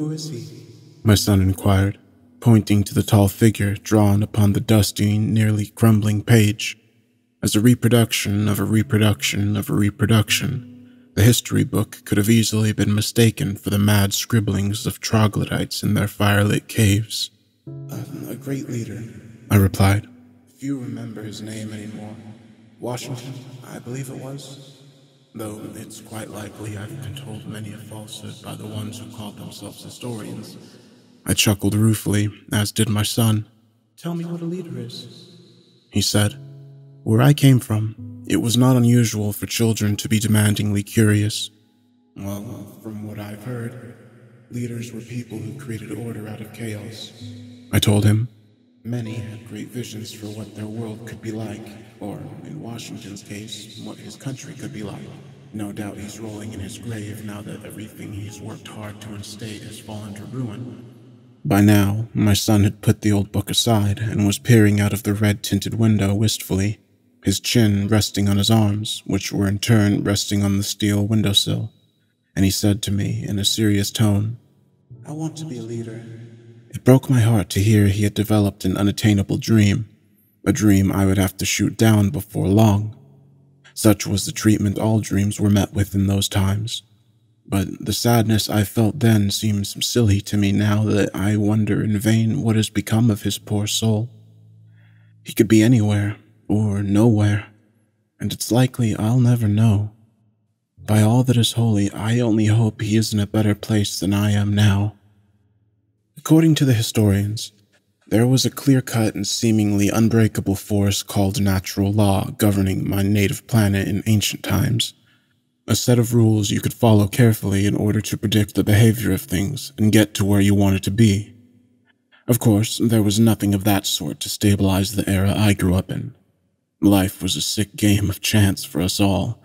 Who is he? My son inquired, pointing to the tall figure drawn upon the dusty, nearly crumbling page. As a reproduction of a reproduction of a reproduction, the history book could have easily been mistaken for the mad scribblings of troglodytes in their firelit caves. a great leader, I replied. Few remember his name anymore. Washington, I believe it was. Though it's quite likely I've been told many a falsehood by the ones who call themselves historians. I chuckled ruefully, as did my son. Tell me what a leader is, he said. Where I came from, it was not unusual for children to be demandingly curious. Well, from what I've heard, leaders were people who created order out of chaos. I told him. Many had great visions for what their world could be like, or, in Washington's case, what his country could be like. No doubt he's rolling in his grave now that everything he's worked hard to instate has fallen to ruin. By now, my son had put the old book aside and was peering out of the red tinted window wistfully, his chin resting on his arms, which were in turn resting on the steel windowsill. And he said to me in a serious tone, I want to be a leader. It broke my heart to hear he had developed an unattainable dream, a dream I would have to shoot down before long. Such was the treatment all dreams were met with in those times. But the sadness I felt then seems silly to me now that I wonder in vain what has become of his poor soul. He could be anywhere or nowhere, and it's likely I'll never know. By all that is holy, I only hope he is in a better place than I am now. According to the historians, there was a clear cut and seemingly unbreakable force called natural law governing my native planet in ancient times. A set of rules you could follow carefully in order to predict the behavior of things and get to where you wanted to be. Of course, there was nothing of that sort to stabilize the era I grew up in. Life was a sick game of chance for us all,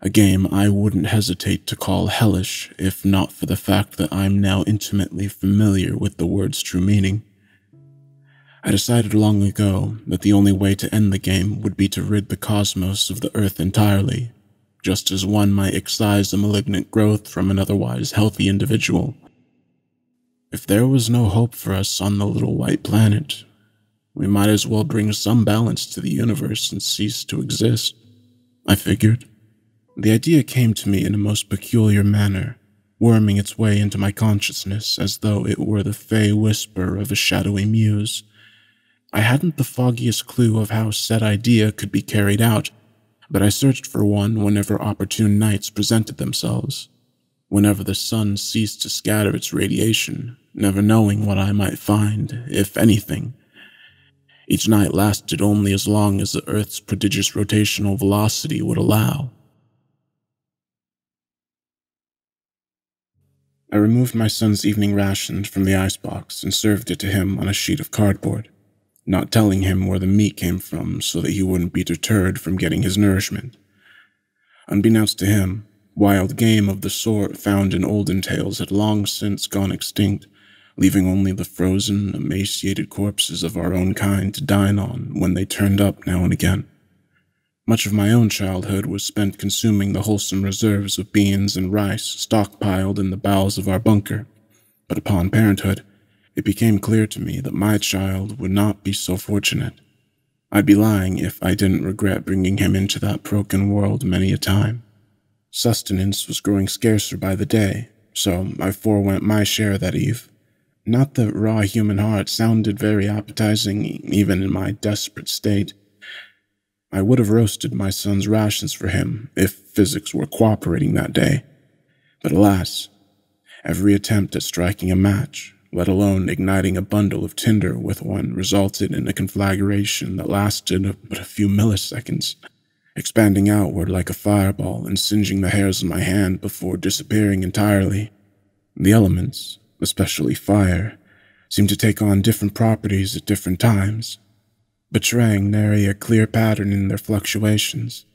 a game I wouldn't hesitate to call hellish if not for the fact that I'm now intimately familiar with the word's true meaning. I decided long ago that the only way to end the game would be to rid the cosmos of the Earth entirely, just as one might excise a malignant growth from an otherwise healthy individual. If there was no hope for us on the little white planet, we might as well bring some balance to the universe and cease to exist, I figured. The idea came to me in a most peculiar manner, worming its way into my consciousness as though it were the fey whisper of a shadowy muse. I hadn't the foggiest clue of how said idea could be carried out, but I searched for one whenever opportune nights presented themselves, whenever the sun ceased to scatter its radiation, never knowing what I might find, if anything. Each night lasted only as long as the Earth's prodigious rotational velocity would allow. I removed my son's evening rations from the icebox and served it to him on a sheet of cardboard, not telling him where the meat came from so that he wouldn't be deterred from getting his nourishment. Unbeknownst to him, wild game of the sort found in olden tales had long since gone extinct, leaving only the frozen, emaciated corpses of our own kind to dine on when they turned up now and again. Much of my own childhood was spent consuming the wholesome reserves of beans and rice stockpiled in the bowels of our bunker, but upon parenthood, it became clear to me that my child would not be so fortunate. I'd be lying if I didn't regret bringing him into that broken world many a time. Sustenance was growing scarcer by the day, so I forewent my share that eve. Not that raw human heart sounded very appetizing even in my desperate state, I would have roasted my son's rations for him if physics were cooperating that day. But alas, every attempt at striking a match, let alone igniting a bundle of tinder with one, resulted in a conflagration that lasted but a few milliseconds, expanding outward like a fireball and singeing the hairs on my hand before disappearing entirely. The elements, especially fire, seemed to take on different properties at different times, betraying nary a clear pattern in their fluctuations.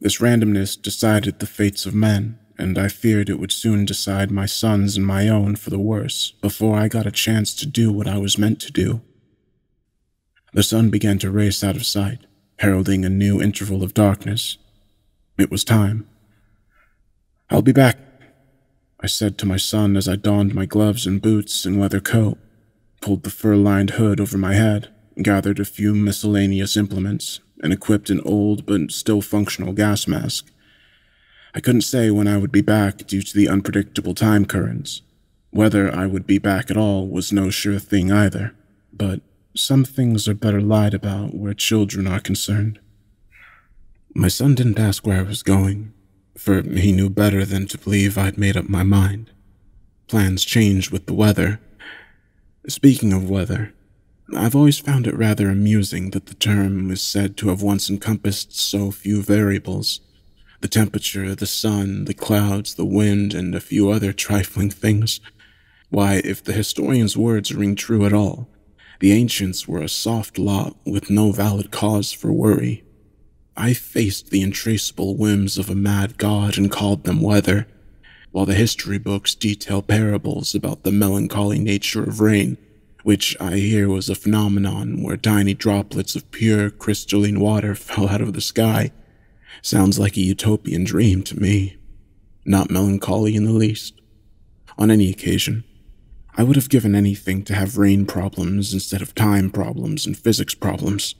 This randomness decided the fates of men, and I feared it would soon decide my son's and my own for the worse before I got a chance to do what I was meant to do. The sun began to race out of sight, heralding a new interval of darkness. It was time. I'll be back, I said to my son as I donned my gloves and boots and leather coat, pulled the fur lined hood over my head, gathered a few miscellaneous implements, and equipped an old but still functional gas mask. I couldn't say when I would be back due to the unpredictable time currents. Whether I would be back at all was no sure thing either, but some things are better lied about where children are concerned. My son didn't ask where I was going, for he knew better than to believe I'd made up my mind. Plans change with the weather. Speaking of weather, I've always found it rather amusing that the term is said to have once encompassed so few variables the temperature, the sun, the clouds, the wind, and a few other trifling things. Why, if the historian's words ring true at all, the ancients were a soft lot with no valid cause for worry. I faced the intraceable whims of a mad god and called them weather, while the history books detail parables about the melancholy nature of rain which I hear was a phenomenon where tiny droplets of pure crystalline water fell out of the sky. Sounds like a utopian dream to me. Not melancholy in the least. On any occasion, I would have given anything to have rain problems instead of time problems and physics problems,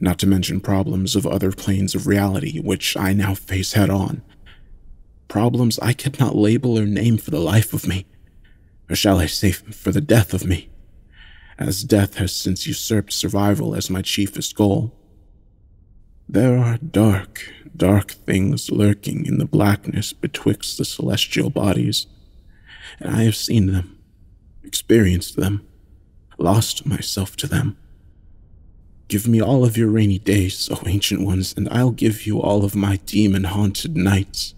not to mention problems of other planes of reality which I now face head on. Problems I cannot label or name for the life of me, or shall I say for the death of me as death has since usurped survival as my chiefest goal. There are dark, dark things lurking in the blackness betwixt the celestial bodies, and I have seen them, experienced them, lost myself to them. Give me all of your rainy days, O ancient ones, and I'll give you all of my demon haunted nights.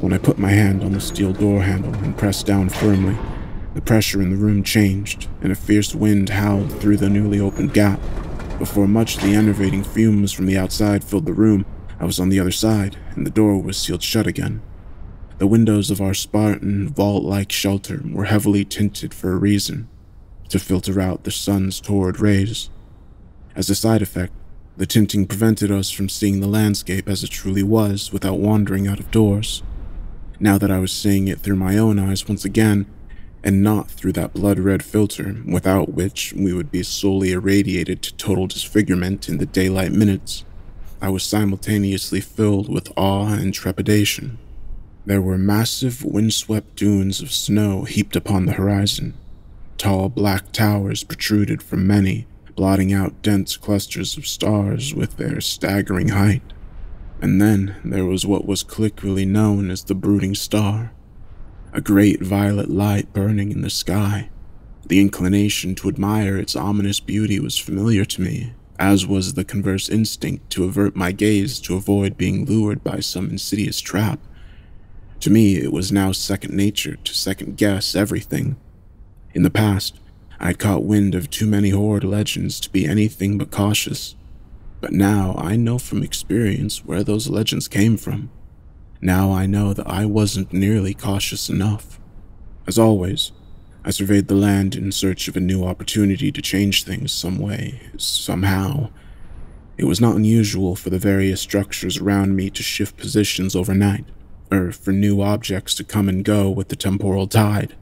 When I put my hand on the steel door handle and pressed down firmly, the pressure in the room changed, and a fierce wind howled through the newly opened gap. Before much of the enervating fumes from the outside filled the room, I was on the other side, and the door was sealed shut again. The windows of our Spartan, vault like shelter were heavily tinted for a reason to filter out the sun's torrid rays. As a side effect, the tinting prevented us from seeing the landscape as it truly was without wandering out of doors. Now that I was seeing it through my own eyes once again, and not through that blood red filter, without which we would be solely irradiated to total disfigurement in the daylight minutes. I was simultaneously filled with awe and trepidation. There were massive, windswept dunes of snow heaped upon the horizon. Tall black towers protruded from many, blotting out dense clusters of stars with their staggering height. And then there was what was colloquially known as the brooding star, a great violet light burning in the sky. The inclination to admire its ominous beauty was familiar to me, as was the converse instinct to avert my gaze to avoid being lured by some insidious trap. To me, it was now second nature to second guess everything. In the past, I had caught wind of too many horrid legends to be anything but cautious. But now I know from experience where those legends came from. Now I know that I wasn't nearly cautious enough. As always, I surveyed the land in search of a new opportunity to change things some way, somehow. It was not unusual for the various structures around me to shift positions overnight, or for new objects to come and go with the temporal tide.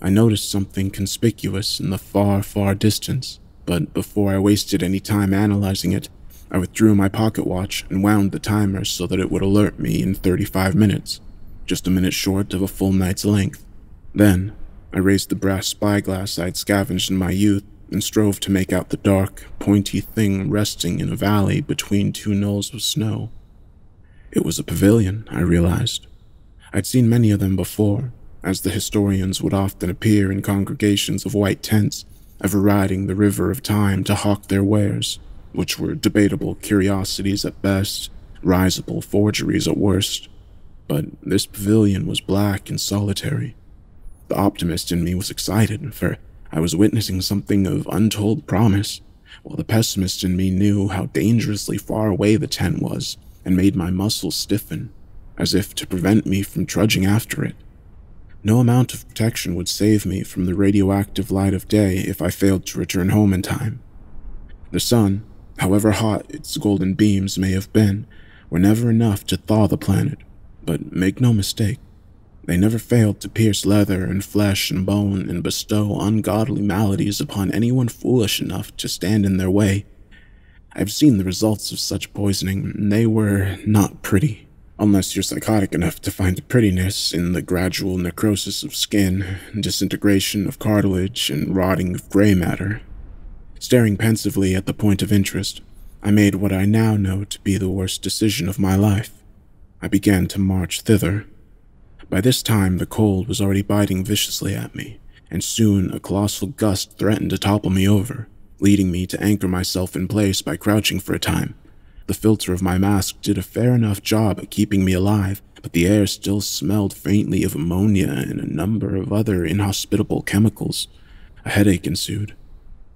I noticed something conspicuous in the far, far distance, but before I wasted any time analyzing it, I withdrew my pocket watch and wound the timer so that it would alert me in 35 minutes, just a minute short of a full night's length. Then, I raised the brass spyglass I'd scavenged in my youth and strove to make out the dark, pointy thing resting in a valley between two knolls of snow. It was a pavilion, I realized. I'd seen many of them before, as the historians would often appear in congregations of white tents, ever riding the river of time to hawk their wares which were debatable curiosities at best, risible forgeries at worst. But this pavilion was black and solitary. The optimist in me was excited, for I was witnessing something of untold promise, while the pessimist in me knew how dangerously far away the tent was and made my muscles stiffen, as if to prevent me from trudging after it. No amount of protection would save me from the radioactive light of day if I failed to return home in time. The sun, However hot its golden beams may have been, were never enough to thaw the planet. But make no mistake, They never failed to pierce leather and flesh and bone and bestow ungodly maladies upon anyone foolish enough to stand in their way. I've seen the results of such poisoning, and they were not pretty, unless you're psychotic enough to find prettiness in the gradual necrosis of skin, disintegration of cartilage, and rotting of gray matter. Staring pensively at the point of interest, I made what I now know to be the worst decision of my life. I began to march thither. By this time, the cold was already biting viciously at me, and soon a colossal gust threatened to topple me over, leading me to anchor myself in place by crouching for a time. The filter of my mask did a fair enough job at keeping me alive, but the air still smelled faintly of ammonia and a number of other inhospitable chemicals. A headache ensued.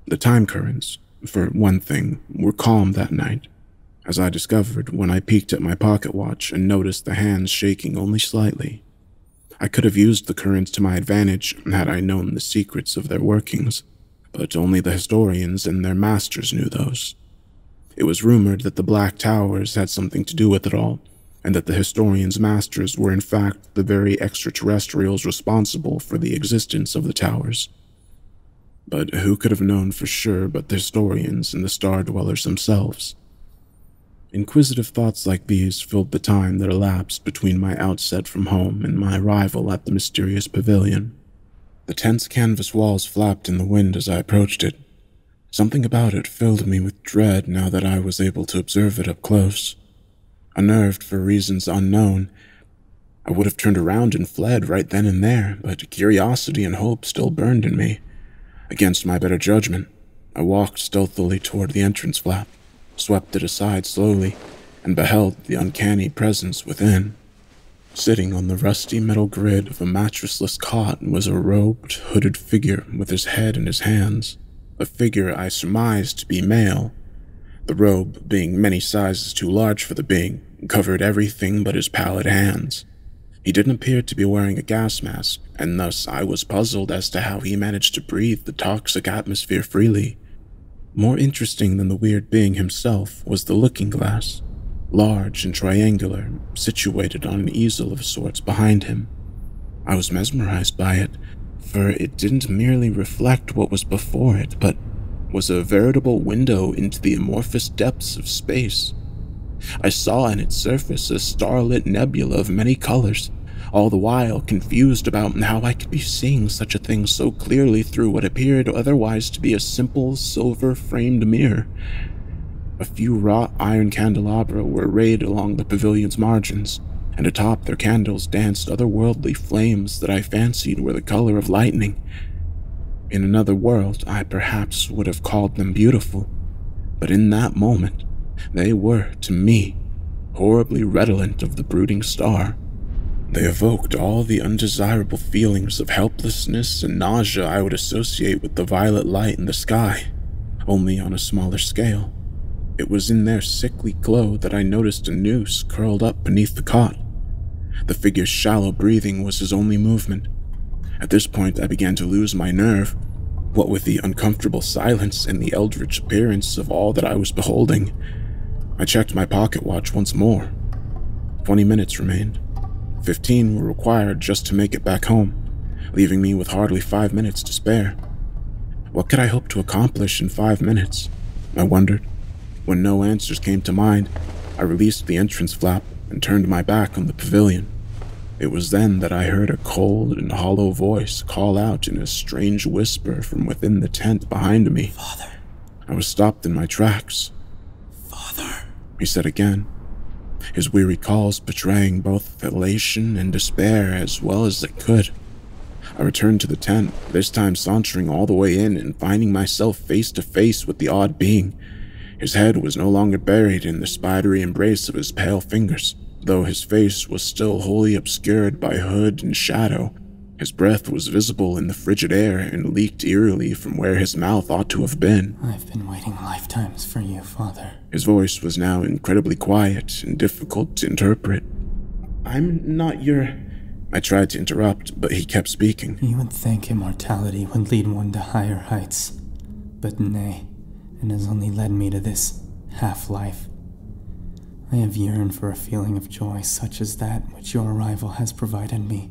The time currents, for one thing, were calm that night, as I discovered when I peeked at my pocket watch and noticed the hands shaking only slightly. I could have used the currents to my advantage had I known the secrets of their workings, but only the historians and their masters knew those. It was rumored that the Black Towers had something to do with it all, and that the historians' masters were in fact the very extraterrestrials responsible for the existence of the towers. But who could have known for sure but the historians and the Star Dwellers themselves? Inquisitive thoughts like these filled the time that elapsed between my outset from home and my arrival at the mysterious pavilion. The tense canvas walls flapped in the wind as I approached it. Something about it filled me with dread now that I was able to observe it up close. Unnerved for reasons unknown, I would have turned around and fled right then and there, but curiosity and hope still burned in me. Against my better judgment, I walked stealthily toward the entrance flap, swept it aside slowly, and beheld the uncanny presence within. Sitting on the rusty metal grid of a mattressless cot was a robed, hooded figure with his head in his hands, a figure I surmised to be male. The robe, being many sizes too large for the being, covered everything but his pallid hands. He didn't appear to be wearing a gas mask, and thus I was puzzled as to how he managed to breathe the toxic atmosphere freely. More interesting than the weird being himself was the looking glass, large and triangular, situated on an easel of sorts behind him. I was mesmerized by it, for it didn't merely reflect what was before it, but was a veritable window into the amorphous depths of space. I saw in its surface a starlit nebula of many colors, all the while confused about how I could be seeing such a thing so clearly through what appeared otherwise to be a simple silver framed mirror. A few wrought iron candelabra were arrayed along the pavilion's margins, and atop their candles danced otherworldly flames that I fancied were the color of lightning. In another world, I perhaps would have called them beautiful, but in that moment, they were, to me, horribly redolent of the brooding star. They evoked all the undesirable feelings of helplessness and nausea I would associate with the violet light in the sky, only on a smaller scale. It was in their sickly glow that I noticed a noose curled up beneath the cot. The figure's shallow breathing was his only movement. At this point, I began to lose my nerve, what with the uncomfortable silence and the eldritch appearance of all that I was beholding. I checked my pocket watch once more. Twenty minutes remained. Fifteen were required just to make it back home, leaving me with hardly five minutes to spare. What could I hope to accomplish in five minutes? I wondered. When no answers came to mind, I released the entrance flap and turned my back on the pavilion. It was then that I heard a cold and hollow voice call out in a strange whisper from within the tent behind me. Father. I was stopped in my tracks. Father. He said again, his weary calls betraying both elation and despair as well as they could. I returned to the tent, this time sauntering all the way in and finding myself face to face with the odd being. His head was no longer buried in the spidery embrace of his pale fingers, though his face was still wholly obscured by hood and shadow. His breath was visible in the frigid air and leaked eerily from where his mouth ought to have been. I've been waiting lifetimes for you, Father. His voice was now incredibly quiet and difficult to interpret. I'm not your. I tried to interrupt, but he kept speaking. You would think immortality would lead one to higher heights. But nay, it has only led me to this half life. I have yearned for a feeling of joy such as that which your arrival has provided me,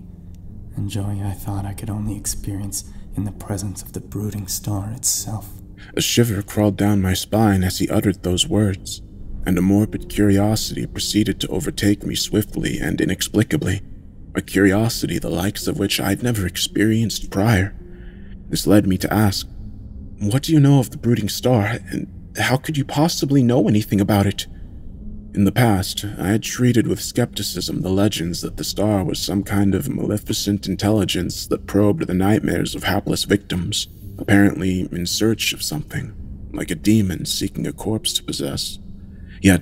and joy I thought I could only experience in the presence of the brooding star itself. A shiver crawled down my spine as he uttered those words, and a morbid curiosity proceeded to overtake me swiftly and inexplicably, a curiosity the likes of which I'd never experienced prior. This led me to ask, What do you know of the brooding star, and how could you possibly know anything about it? In the past, I had treated with skepticism the legends that the star was some kind of maleficent intelligence that probed the nightmares of hapless victims, apparently in search of something, like a demon seeking a corpse to possess. Yet,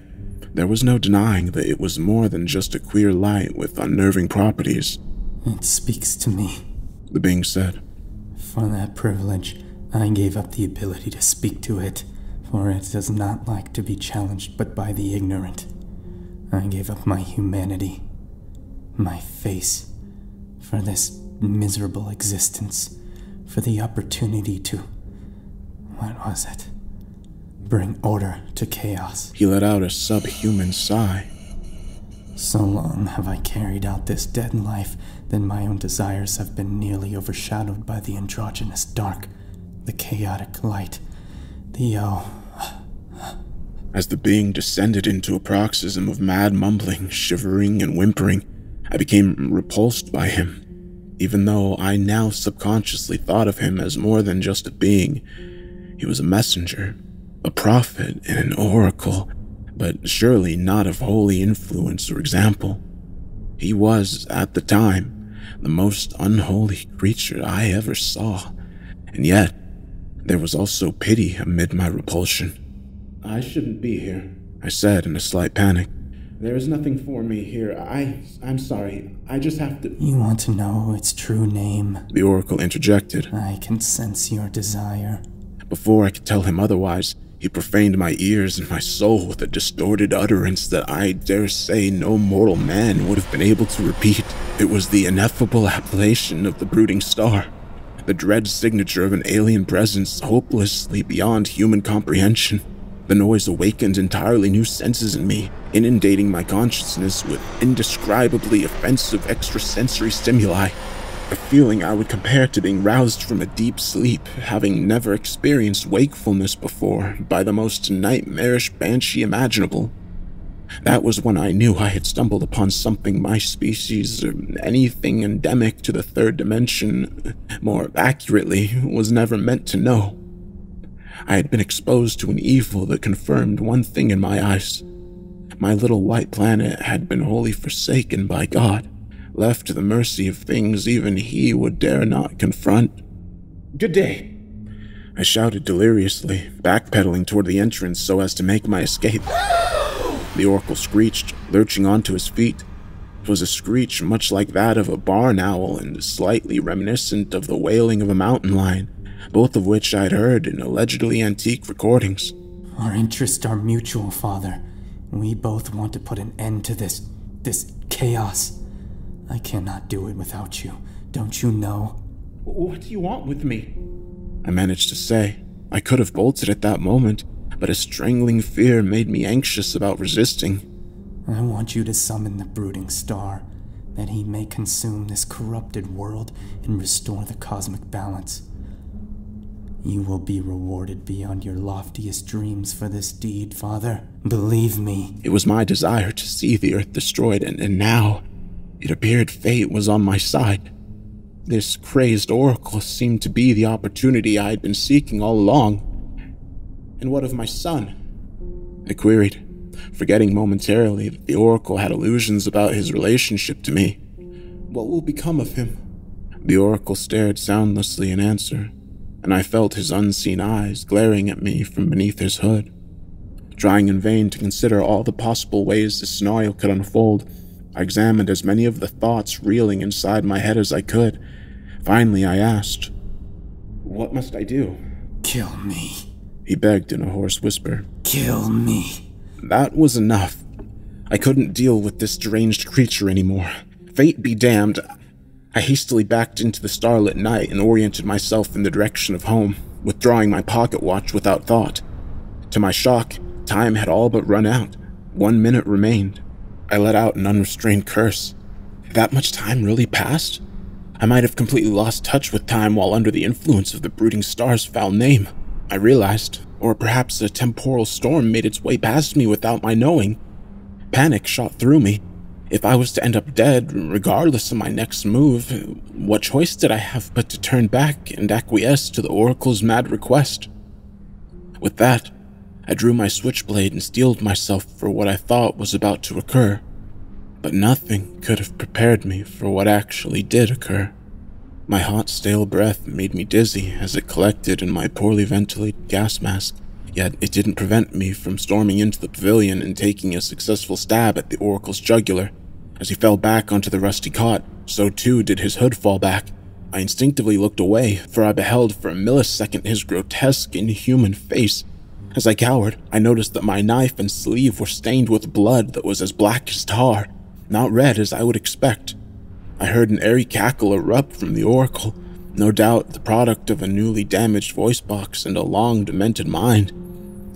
there was no denying that it was more than just a queer light with unnerving properties. It speaks to me, the being said. For that privilege, I gave up the ability to speak to it for it does not like to be challenged but by the ignorant. I gave up my humanity, my face, for this miserable existence, for the opportunity to. What was it? Bring order to chaos. He let out a subhuman sigh. So long have I carried out this dead life that my own desires have been nearly overshadowed by the androgynous dark, the chaotic light, the oh, as the being descended into a paroxysm of mad mumbling, shivering, and whimpering, I became repulsed by him, even though I now subconsciously thought of him as more than just a being. He was a messenger, a prophet, and an oracle, but surely not of holy influence or example. He was, at the time, the most unholy creature I ever saw, and yet there was also pity amid my repulsion. I shouldn't be here, I said in a slight panic. There is nothing for me here. I. I'm sorry. I just have to. You want to know its true name? The Oracle interjected. I can sense your desire. Before I could tell him otherwise, he profaned my ears and my soul with a distorted utterance that I dare say no mortal man would have been able to repeat. It was the ineffable appellation of the brooding star, the dread signature of an alien presence hopelessly beyond human comprehension. The noise awakened entirely new senses in me, inundating my consciousness with indescribably offensive extrasensory stimuli. A feeling I would compare to being roused from a deep sleep, having never experienced wakefulness before, by the most nightmarish banshee imaginable. That was when I knew I had stumbled upon something my species, or anything endemic to the third dimension, more accurately, was never meant to know. I had been exposed to an evil that confirmed one thing in my eyes. My little white planet had been wholly forsaken by God, left to the mercy of things even he would dare not confront. Good day, I shouted deliriously, backpedaling toward the entrance so as to make my escape. The oracle screeched, lurching onto his feet. It was a screech much like that of a barn owl and slightly reminiscent of the wailing of a mountain lion both of which I'd heard in allegedly antique recordings. Our interests are mutual, Father. We both want to put an end to this. this chaos. I cannot do it without you. Don't you know? What do you want with me? I managed to say. I could have bolted at that moment, but a strangling fear made me anxious about resisting. I want you to summon the brooding star, that he may consume this corrupted world and restore the cosmic balance. You will be rewarded beyond your loftiest dreams for this deed, Father. Believe me. It was my desire to see the earth destroyed, and, and now it appeared fate was on my side. This crazed oracle seemed to be the opportunity I had been seeking all along. And what of my son? I queried, forgetting momentarily that the oracle had illusions about his relationship to me. What will become of him? The oracle stared soundlessly in answer and I felt his unseen eyes glaring at me from beneath his hood. Trying in vain to consider all the possible ways this scenario could unfold, I examined as many of the thoughts reeling inside my head as I could. Finally, I asked, What must I do? Kill me, he begged in a hoarse whisper. Kill me. That was enough. I couldn't deal with this deranged creature anymore. Fate be damned, I hastily backed into the starlit night and oriented myself in the direction of home, withdrawing my pocket watch without thought. To my shock, time had all but run out. One minute remained. I let out an unrestrained curse. Had that much time really passed? I might have completely lost touch with time while under the influence of the brooding star's foul name. I realized, or perhaps a temporal storm made its way past me without my knowing. Panic shot through me. If I was to end up dead, regardless of my next move, what choice did I have but to turn back and acquiesce to the Oracle's mad request? With that, I drew my switchblade and steeled myself for what I thought was about to occur. But nothing could have prepared me for what actually did occur. My hot, stale breath made me dizzy as it collected in my poorly ventilated gas mask, yet it didn't prevent me from storming into the pavilion and taking a successful stab at the Oracle's jugular. As he fell back onto the rusty cot, so too did his hood fall back. I instinctively looked away, for I beheld for a millisecond his grotesque, inhuman face. As I cowered, I noticed that my knife and sleeve were stained with blood that was as black as tar, not red as I would expect. I heard an airy cackle erupt from the oracle, no doubt the product of a newly damaged voice box and a long demented mind.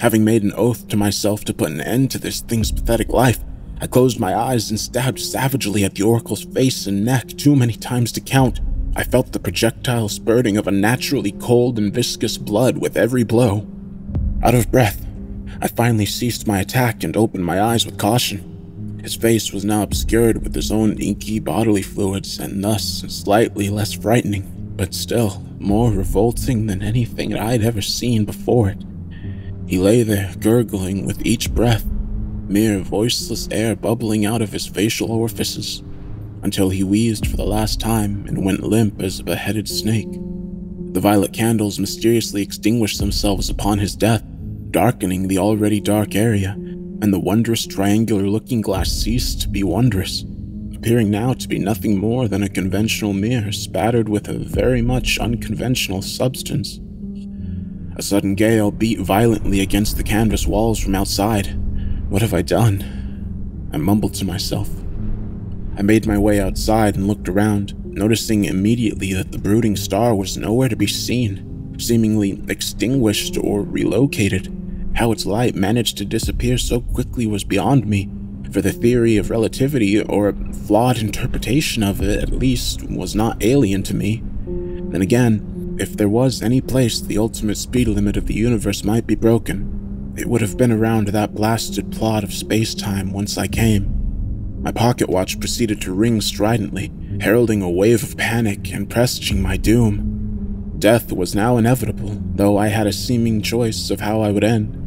Having made an oath to myself to put an end to this thing's pathetic life, I closed my eyes and stabbed savagely at the oracle's face and neck too many times to count. I felt the projectile spurting of unnaturally cold and viscous blood with every blow. Out of breath, I finally ceased my attack and opened my eyes with caution. His face was now obscured with his own inky bodily fluids and thus slightly less frightening, but still more revolting than anything I'd ever seen before it. He lay there, gurgling with each breath, mere voiceless air bubbling out of his facial orifices, until he wheezed for the last time and went limp as a beheaded snake. The violet candles mysteriously extinguished themselves upon his death, darkening the already dark area and the wondrous triangular looking glass ceased to be wondrous, appearing now to be nothing more than a conventional mirror spattered with a very much unconventional substance. A sudden gale beat violently against the canvas walls from outside. What have I done? I mumbled to myself. I made my way outside and looked around, noticing immediately that the brooding star was nowhere to be seen, seemingly extinguished or relocated. How its light managed to disappear so quickly was beyond me, for the theory of relativity, or a flawed interpretation of it at least, was not alien to me. Then again, if there was any place the ultimate speed limit of the universe might be broken, it would have been around that blasted plot of space-time whence I came. My pocket watch proceeded to ring stridently, heralding a wave of panic and presaging my doom. Death was now inevitable, though I had a seeming choice of how I would end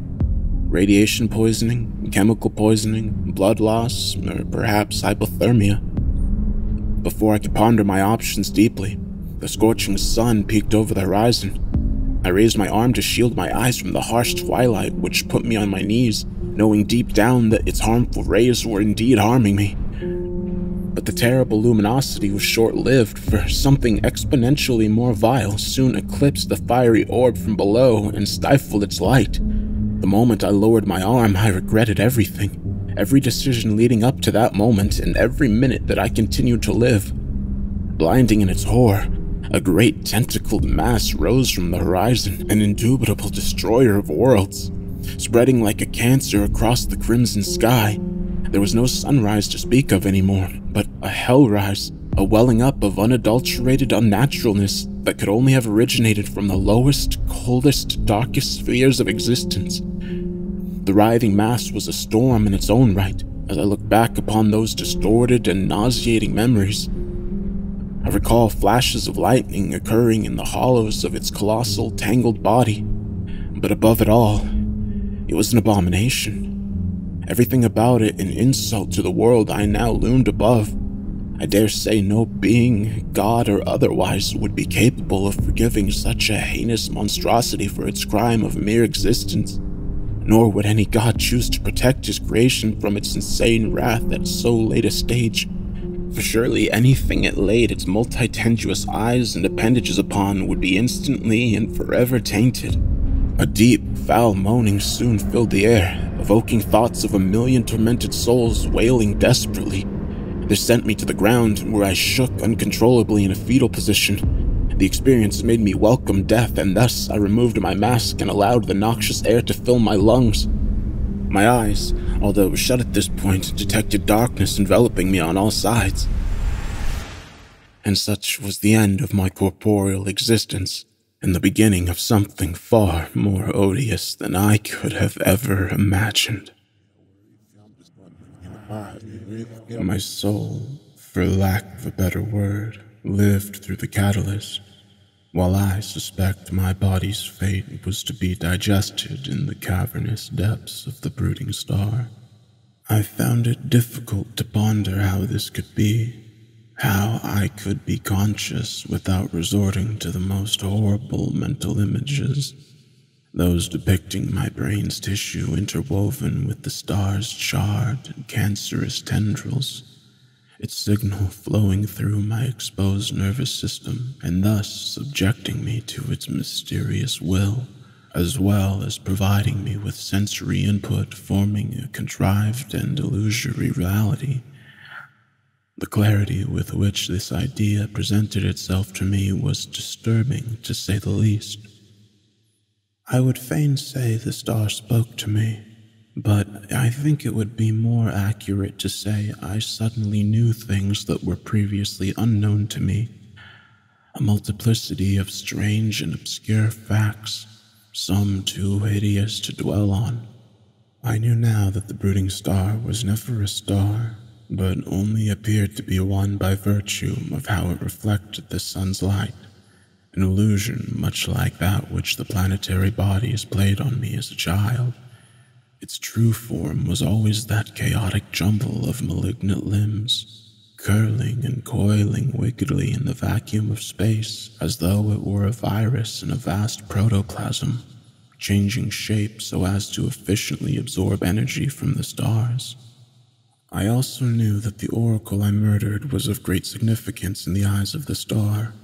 radiation poisoning, chemical poisoning, blood loss, or perhaps hypothermia. Before I could ponder my options deeply, the scorching sun peeked over the horizon. I raised my arm to shield my eyes from the harsh twilight, which put me on my knees, knowing deep down that its harmful rays were indeed harming me. But the terrible luminosity was short lived, for something exponentially more vile soon eclipsed the fiery orb from below and stifled its light. The moment I lowered my arm, I regretted everything. Every decision leading up to that moment, and every minute that I continued to live. Blinding in its horror, a great tentacled mass rose from the horizon, an indubitable destroyer of worlds, spreading like a cancer across the crimson sky. There was no sunrise to speak of anymore, but a hellrise, a welling up of unadulterated unnaturalness that could only have originated from the lowest, coldest, darkest spheres of existence. The writhing mass was a storm in its own right as I look back upon those distorted and nauseating memories. I recall flashes of lightning occurring in the hollows of its colossal, tangled body, but above it all, it was an abomination. Everything about it an insult to the world I now loomed above. I dare say no being, god or otherwise, would be capable of forgiving such a heinous monstrosity for its crime of mere existence. Nor would any god choose to protect his creation from its insane wrath at so late a stage. For surely anything it laid its multi-tenuous eyes and appendages upon would be instantly and forever tainted. A deep, foul moaning soon filled the air, evoking thoughts of a million tormented souls wailing desperately this sent me to the ground, where I shook uncontrollably in a fetal position. The experience made me welcome death, and thus I removed my mask and allowed the noxious air to fill my lungs. My eyes, although shut at this point, detected darkness enveloping me on all sides. and such was the end of my corporeal existence, and the beginning of something far more odious than I could have ever imagined. My soul, for lack of a better word, lived through the catalyst, while I suspect my body's fate was to be digested in the cavernous depths of the brooding star. I found it difficult to ponder how this could be, how I could be conscious without resorting to the most horrible mental images, those depicting my brain's tissue interwoven with the star's charred and cancerous tendrils, its signal flowing through my exposed nervous system and thus subjecting me to its mysterious will as well as providing me with sensory input forming a contrived and illusory reality. The clarity with which this idea presented itself to me was disturbing, to say the least. I would fain say the star spoke to me, but I think it would be more accurate to say I suddenly knew things that were previously unknown to me. A multiplicity of strange and obscure facts some too hideous to dwell on. I knew now that the brooding star was never a star, but only appeared to be one by virtue of how it reflected the sun's light, an illusion much like that which the planetary bodies played on me as a child. Its true form was always that chaotic jumble of malignant limbs, curling and coiling wickedly in the vacuum of space as though it were a virus in a vast protoplasm, changing shape so as to efficiently absorb energy from the stars. I also knew that the oracle I murdered was of great significance in the eyes of the star.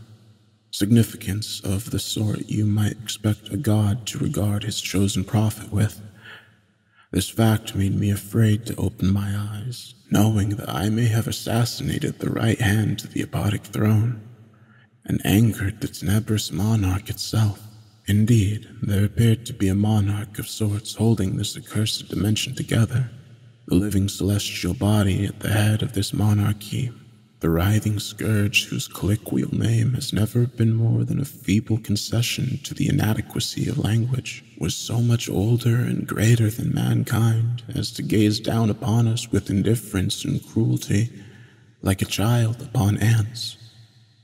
Significance of the sort you might expect a god to regard his chosen prophet with. This fact made me afraid to open my eyes, knowing that I may have assassinated the right hand to the Apodic throne, and angered the tenebrous monarch itself. Indeed, there appeared to be a monarch of sorts holding this accursed dimension together, the living celestial body at the head of this monarchy the writhing scourge whose colloquial name has never been more than a feeble concession to the inadequacy of language, was so much older and greater than mankind as to gaze down upon us with indifference and cruelty, like a child upon ants.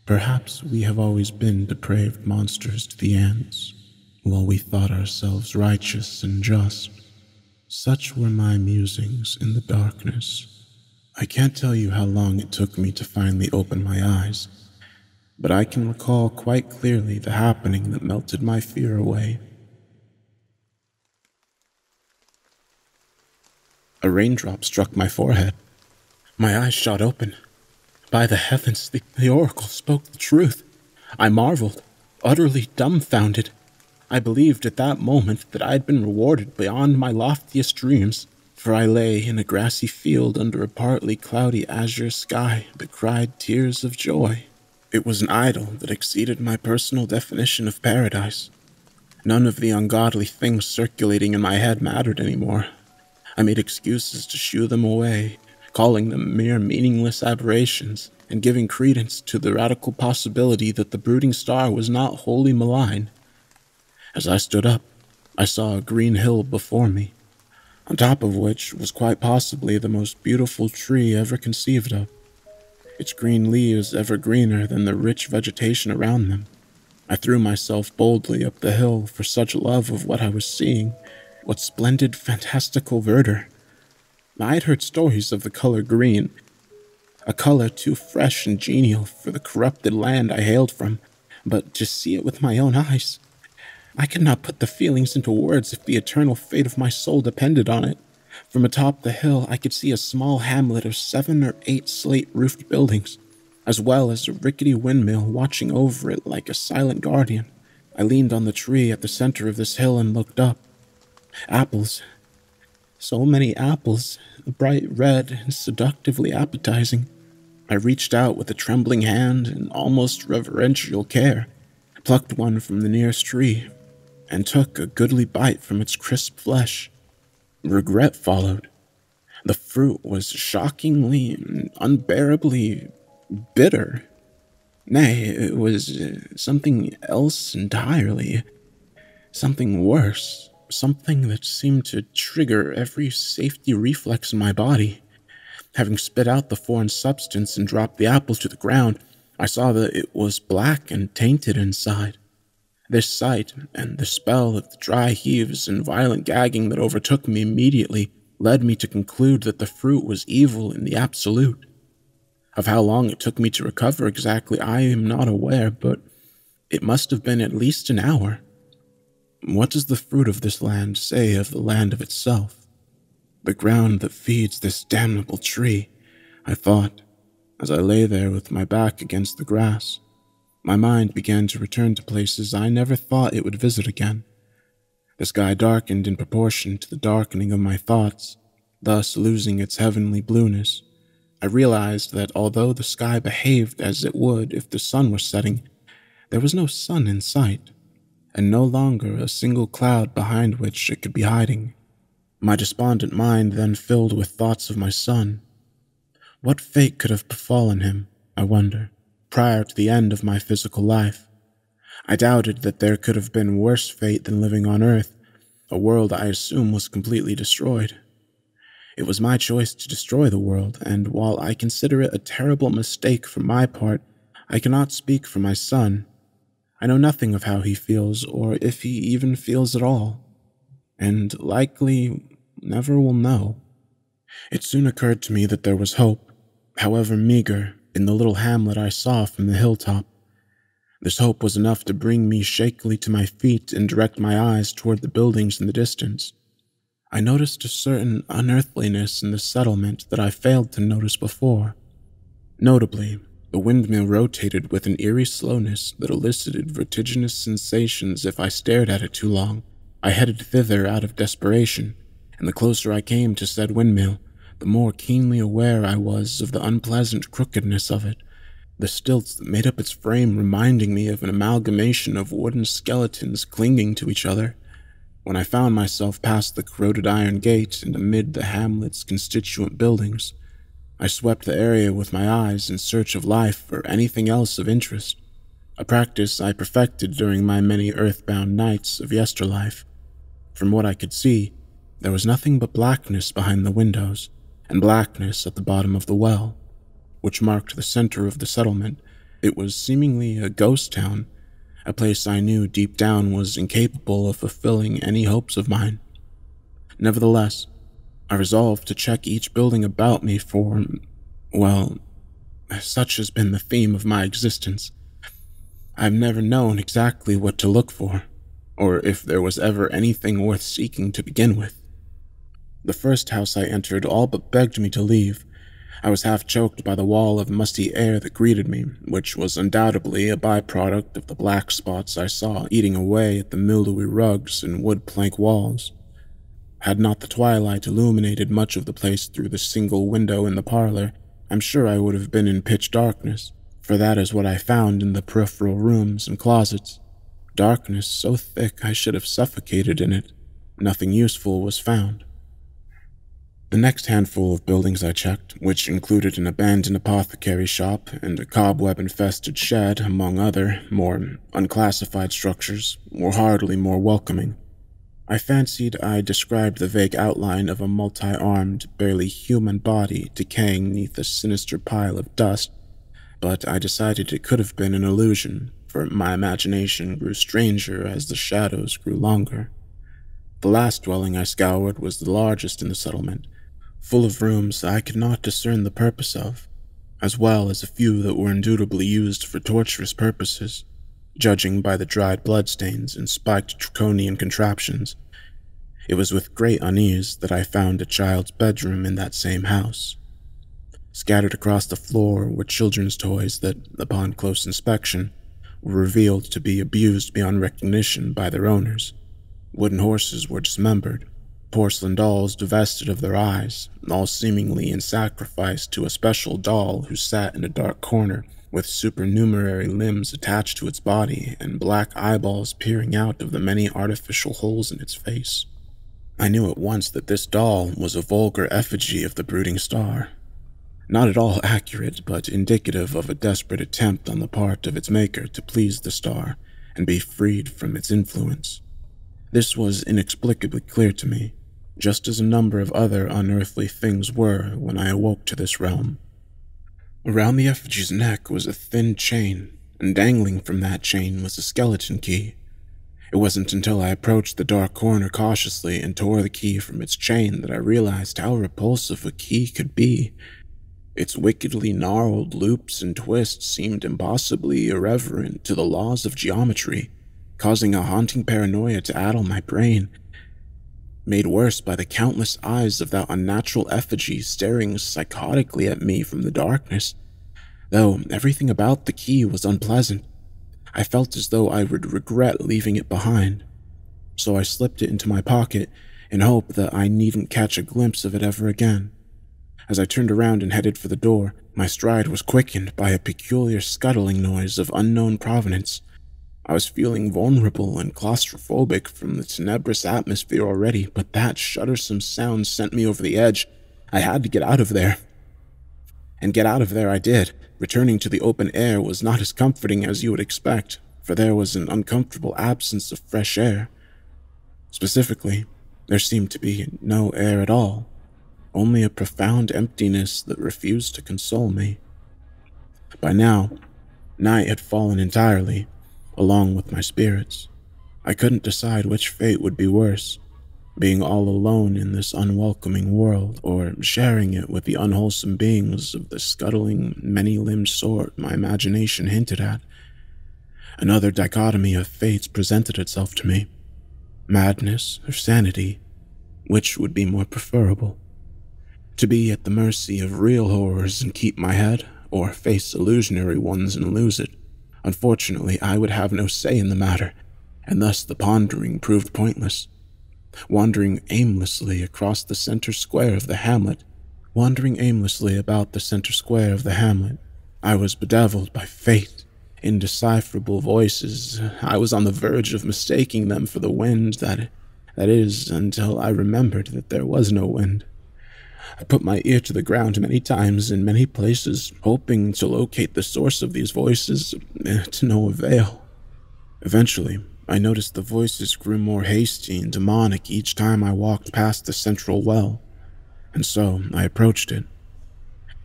Perhaps we have always been depraved monsters to the ants, while we thought ourselves righteous and just. Such were my musings in the darkness I can't tell you how long it took me to finally open my eyes, but I can recall quite clearly the happening that melted my fear away. A raindrop struck my forehead. My eyes shot open. By the heavens, the, the oracle spoke the truth. I marveled, utterly dumbfounded. I believed at that moment that I had been rewarded beyond my loftiest dreams for I lay in a grassy field under a partly cloudy azure sky that cried tears of joy. It was an idyll that exceeded my personal definition of paradise. None of the ungodly things circulating in my head mattered anymore. I made excuses to shoo them away, calling them mere meaningless aberrations, and giving credence to the radical possibility that the brooding star was not wholly malign. As I stood up, I saw a green hill before me, on top of which was quite possibly the most beautiful tree ever conceived of, its green leaves ever greener than the rich vegetation around them. I threw myself boldly up the hill for such love of what I was seeing, what splendid, fantastical verdure. I had heard stories of the color green, a color too fresh and genial for the corrupted land I hailed from, but to see it with my own eyes, I could not put the feelings into words if the eternal fate of my soul depended on it. From atop the hill, I could see a small hamlet of seven or eight slate roofed buildings, as well as a rickety windmill watching over it like a silent guardian. I leaned on the tree at the center of this hill and looked up. Apples. So many apples, bright red and seductively appetizing. I reached out with a trembling hand and almost reverential care, plucked one from the nearest tree, and took a goodly bite from its crisp flesh. Regret followed. The fruit was shockingly and unbearably bitter. Nay, it was uh, something else entirely. Something worse. Something that seemed to trigger every safety reflex in my body. Having spit out the foreign substance and dropped the apple to the ground, I saw that it was black and tainted inside. This sight, and the spell of the dry heaves and violent gagging that overtook me immediately, led me to conclude that the fruit was evil in the absolute. Of how long it took me to recover exactly, I am not aware, but it must have been at least an hour. What does the fruit of this land say of the land of itself? The ground that feeds this damnable tree, I thought, as I lay there with my back against the grass. My mind began to return to places I never thought it would visit again. The sky darkened in proportion to the darkening of my thoughts, thus losing its heavenly blueness. I realized that although the sky behaved as it would if the sun were setting, there was no sun in sight, and no longer a single cloud behind which it could be hiding. My despondent mind then filled with thoughts of my son. What fate could have befallen him, I wonder, prior to the end of my physical life? I doubted that there could have been worse fate than living on Earth, a world I assume was completely destroyed. It was my choice to destroy the world, and while I consider it a terrible mistake for my part, I cannot speak for my son. I know nothing of how he feels, or if he even feels at all, and likely never will know. It soon occurred to me that there was hope, however meager, in the little hamlet I saw from the hilltop. This hope was enough to bring me shakily to my feet and direct my eyes toward the buildings in the distance. I noticed a certain unearthliness in the settlement that I failed to notice before. Notably, the windmill rotated with an eerie slowness that elicited vertiginous sensations if I stared at it too long. I headed thither out of desperation, and the closer I came to said windmill, the more keenly aware I was of the unpleasant crookedness of it, the stilts that made up its frame reminding me of an amalgamation of wooden skeletons clinging to each other. When I found myself past the corroded iron gate and amid the hamlet's constituent buildings, I swept the area with my eyes in search of life or anything else of interest, a practice I perfected during my many earthbound nights of yesterlife. From what I could see, there was nothing but blackness behind the windows and blackness at the bottom of the well, which marked the center of the settlement. It was seemingly a ghost town a place I knew deep down was incapable of fulfilling any hopes of mine. Nevertheless, I resolved to check each building about me for, well, such has been the theme of my existence. I've never known exactly what to look for, or if there was ever anything worth seeking to begin with. The first house I entered all but begged me to leave, I was half choked by the wall of musty air that greeted me, which was undoubtedly a byproduct of the black spots I saw eating away at the mildewy rugs and wood plank walls. Had not the twilight illuminated much of the place through the single window in the parlor, I'm sure I would have been in pitch darkness, for that is what I found in the peripheral rooms and closets. Darkness so thick I should have suffocated in it. Nothing useful was found. The next handful of buildings I checked, which included an abandoned apothecary shop and a cobweb infested shed, among other, more unclassified structures, were hardly more welcoming. I fancied I described the vague outline of a multi armed, barely human body decaying neath a sinister pile of dust, but I decided it could have been an illusion, for my imagination grew stranger as the shadows grew longer. The last dwelling I scoured was the largest in the settlement full of rooms that I could not discern the purpose of, as well as a few that were indubitably used for torturous purposes, judging by the dried bloodstains and spiked draconian contraptions. It was with great unease that I found a child's bedroom in that same house. Scattered across the floor were children's toys that, upon close inspection, were revealed to be abused beyond recognition by their owners. Wooden horses were dismembered, porcelain dolls divested of their eyes, all seemingly in sacrifice to a special doll who sat in a dark corner with supernumerary limbs attached to its body and black eyeballs peering out of the many artificial holes in its face. I knew at once that this doll was a vulgar effigy of the brooding star. Not at all accurate, but indicative of a desperate attempt on the part of its maker to please the star and be freed from its influence. This was inexplicably clear to me, just as a number of other unearthly things were when I awoke to this realm. Around the effigy's neck was a thin chain, and dangling from that chain was a skeleton key. It wasn't until I approached the dark corner cautiously and tore the key from its chain that I realized how repulsive a key could be. Its wickedly gnarled loops and twists seemed impossibly irreverent to the laws of geometry causing a haunting paranoia to addle my brain. Made worse by the countless eyes of that unnatural effigy staring psychotically at me from the darkness. Though everything about the key was unpleasant, I felt as though I would regret leaving it behind. So I slipped it into my pocket in hope that I needn't catch a glimpse of it ever again. As I turned around and headed for the door, my stride was quickened by a peculiar scuttling noise of unknown provenance I was feeling vulnerable and claustrophobic from the tenebrous atmosphere already, but that shuddersome sound sent me over the edge. I had to get out of there. And get out of there I did. Returning to the open air was not as comforting as you would expect, for there was an uncomfortable absence of fresh air. Specifically, there seemed to be no air at all, only a profound emptiness that refused to console me. By now, night had fallen entirely, along with my spirits. I couldn't decide which fate would be worse being all alone in this unwelcoming world, or sharing it with the unwholesome beings of the scuttling, many limbed sort my imagination hinted at. Another dichotomy of fates presented itself to me madness or sanity, which would be more preferable? To be at the mercy of real horrors and keep my head, or face illusionary ones and lose it? Unfortunately, I would have no say in the matter, and thus the pondering proved pointless. Wandering aimlessly across the center square of the hamlet, wandering aimlessly about the center square of the hamlet, I was bedeviled by fate, indecipherable voices. I was on the verge of mistaking them for the wind that, that is, until I remembered that there was no wind. I put my ear to the ground many times in many places, hoping to locate the source of these voices, eh, to no avail. Eventually, I noticed the voices grew more hasty and demonic each time I walked past the central well, and so I approached it.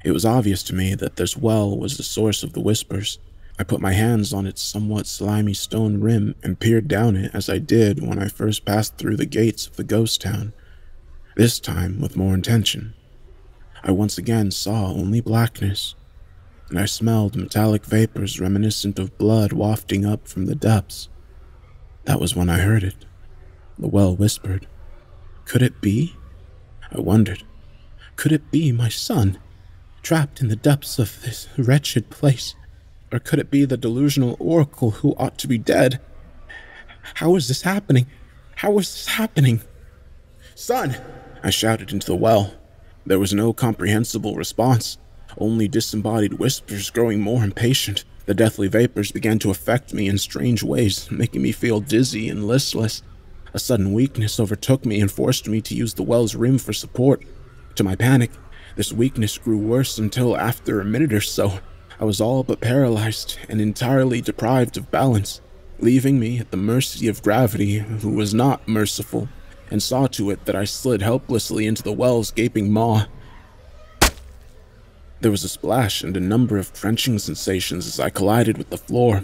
It was obvious to me that this well was the source of the whispers. I put my hands on its somewhat slimy stone rim and peered down it as I did when I first passed through the gates of the ghost town this time with more intention. I once again saw only blackness, and I smelled metallic vapors reminiscent of blood wafting up from the depths. That was when I heard it. The well whispered. Could it be? I wondered. Could it be my son, trapped in the depths of this wretched place? Or could it be the delusional oracle who ought to be dead? How is this happening? How is this happening? Son! I shouted into the well. There was no comprehensible response, only disembodied whispers growing more impatient. The deathly vapors began to affect me in strange ways, making me feel dizzy and listless. A sudden weakness overtook me and forced me to use the well's rim for support. To my panic, this weakness grew worse until, after a minute or so, I was all but paralyzed and entirely deprived of balance, leaving me at the mercy of gravity, who was not merciful and saw to it that I slid helplessly into the well's gaping maw. There was a splash and a number of crunching sensations as I collided with the floor.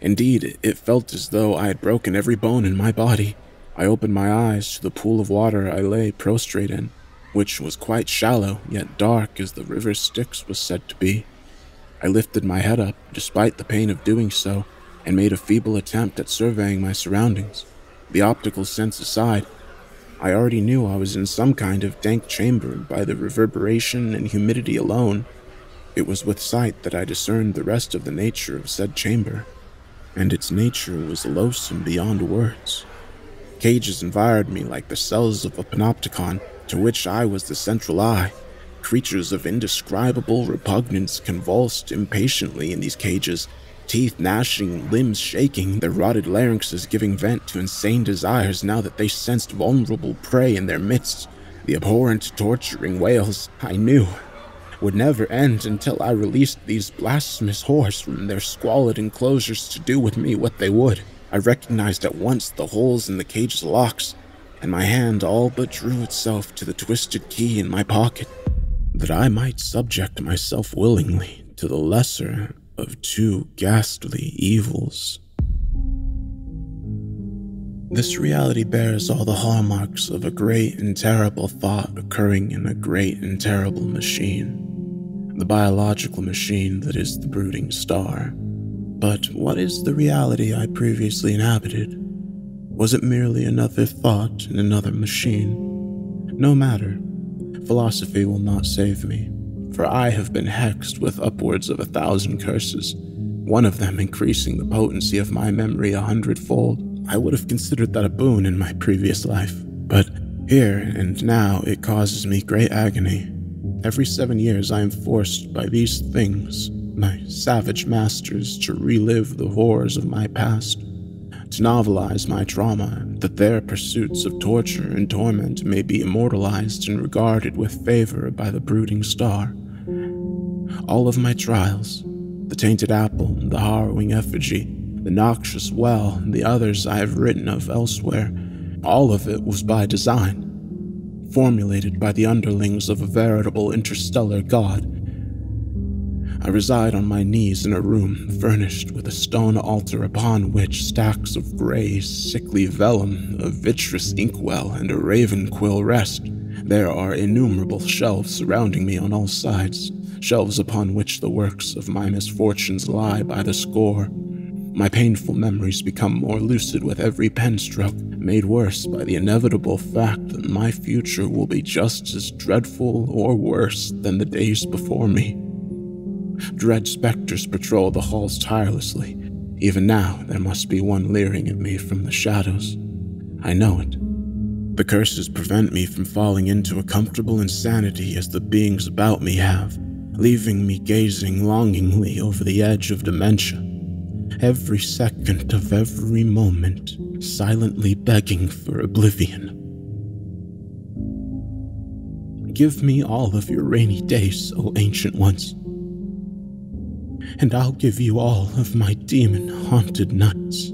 Indeed, it felt as though I had broken every bone in my body. I opened my eyes to the pool of water I lay prostrate in, which was quite shallow yet dark as the river Styx was said to be. I lifted my head up, despite the pain of doing so, and made a feeble attempt at surveying my surroundings. The optical sense aside, I already knew I was in some kind of dank chamber by the reverberation and humidity alone. It was with sight that I discerned the rest of the nature of said chamber, and its nature was loathsome beyond words. Cages environed me like the cells of a panopticon, to which I was the central eye. Creatures of indescribable repugnance convulsed impatiently in these cages, teeth gnashing, limbs shaking, their rotted larynxes giving vent to insane desires now that they sensed vulnerable prey in their midst. The abhorrent, torturing wails, I knew. would never end until I released these blasphemous whores from their squalid enclosures to do with me what they would. I recognized at once the holes in the cage's locks, and my hand all but drew itself to the twisted key in my pocket, that I might subject myself willingly to the lesser of two ghastly evils. This reality bears all the hallmarks of a great and terrible thought occurring in a great and terrible machine. The biological machine that is the brooding star. But what is the reality I previously inhabited? Was it merely another thought in another machine? No matter. Philosophy will not save me, for I have been hexed with upwards of a thousand curses, one of them increasing the potency of my memory a hundredfold. I would have considered that a boon in my previous life, but here and now it causes me great agony. Every seven years I am forced by these things, my savage masters, to relive the horrors of my past, to novelize my trauma, that their pursuits of torture and torment may be immortalized and regarded with favor by the brooding star. All of my trials, the tainted apple, the harrowing effigy, the noxious well, and the others I have written of elsewhere, all of it was by design, formulated by the underlings of a veritable interstellar god. I reside on my knees in a room furnished with a stone altar upon which stacks of gray, sickly vellum, a vitreous inkwell, and a raven quill rest. There are innumerable shelves surrounding me on all sides, shelves upon which the works of my misfortunes lie by the score. My painful memories become more lucid with every pen stroke, made worse by the inevitable fact that my future will be just as dreadful or worse than the days before me. Dread specters patrol the halls tirelessly. Even now, there must be one leering at me from the shadows. I know it. The curses prevent me from falling into a comfortable insanity as the beings about me have, leaving me gazing longingly over the edge of dementia every second of every moment, silently begging for oblivion. Give me all of your rainy days, O ancient ones, and I'll give you all of my demon haunted nights.